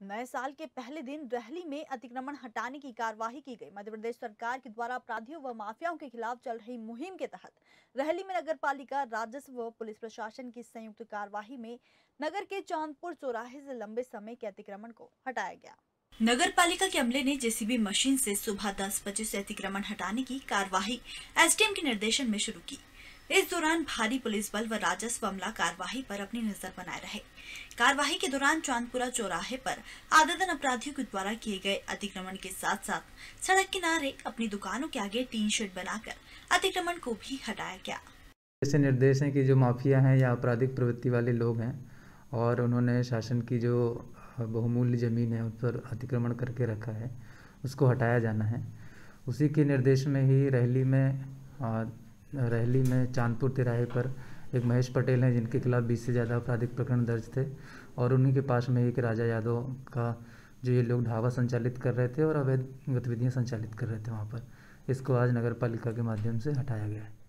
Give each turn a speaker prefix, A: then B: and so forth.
A: नए साल के पहले दिन रहली में अतिक्रमण हटाने की कार्यवाही की गई। मध्य प्रदेश सरकार के द्वारा अपराधियों व माफियाओं के खिलाफ चल रही मुहिम के तहत रहली में नगर पालिका राजस्व व पुलिस प्रशासन की संयुक्त कार्यवाही में नगर के चांदपुर चौराहे से लंबे समय के अतिक्रमण को हटाया गया। नगर पालिका के अमले ने जेसीबी मशीन से सुबह दस बजे से अतिक्रमण हटाने की कार्यवाही एसडीएम के निर्देशन में शुरू की। इस दौरान भारी पुलिस बल व राजस्व अमला कार्यवाही पर अपनी नज़र बनाए रहे। कार्यवाही के दौरान चांदपुरा चौराहे पर आदतन अपराधियों के द्वारा किए गए अतिक्रमण के साथ साथ सड़क किनारे अपनी दुकानों के आगे टीन शेड बनाकर अतिक्रमण को भी हटाया गया।
B: ऐसे निर्देश हैं कि जो माफिया हैं या आपराधिक प्रवृत्ति वाले लोग हैं और उन्होंने शासन की जो बहुमूल्य ज़मीन है उस पर अतिक्रमण करके रखा है, उसको हटाया जाना है। उसी के निर्देश में ही रहली में रहली में चांदपुर तिराहे पर एक महेश पटेल हैं, जिनके खिलाफ बीस से ज़्यादा आपराधिक प्रकरण दर्ज थे और उन्हीं के पास में एक राजा यादव का जो ये लोग ढाबा संचालित कर रहे थे और अवैध गतिविधियाँ संचालित कर रहे थे वहाँ पर। इसको आज नगर पालिका के माध्यम से हटाया गया है।